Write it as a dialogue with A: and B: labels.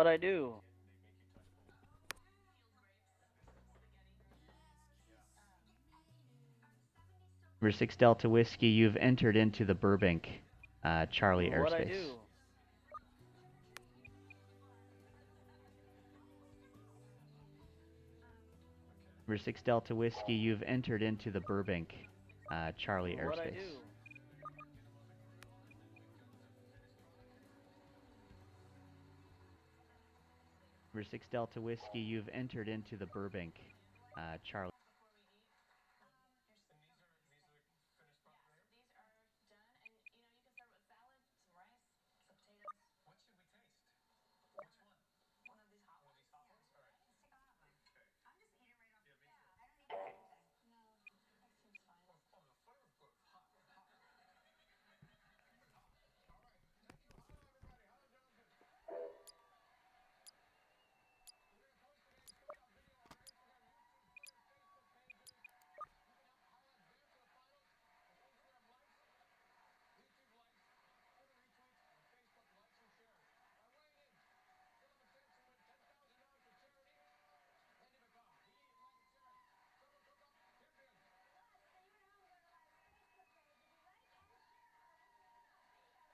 A: What I do?
B: Number 6 Delta Whiskey, you've entered into the Burbank uh, Charlie
A: What I
B: airspace.
A: do?
B: Number 6 Delta Whiskey, you've entered into the Burbank uh, Charlie
A: What
B: airspace. Number 6 Delta Whiskey, you've entered into the Burbank uh, Charlie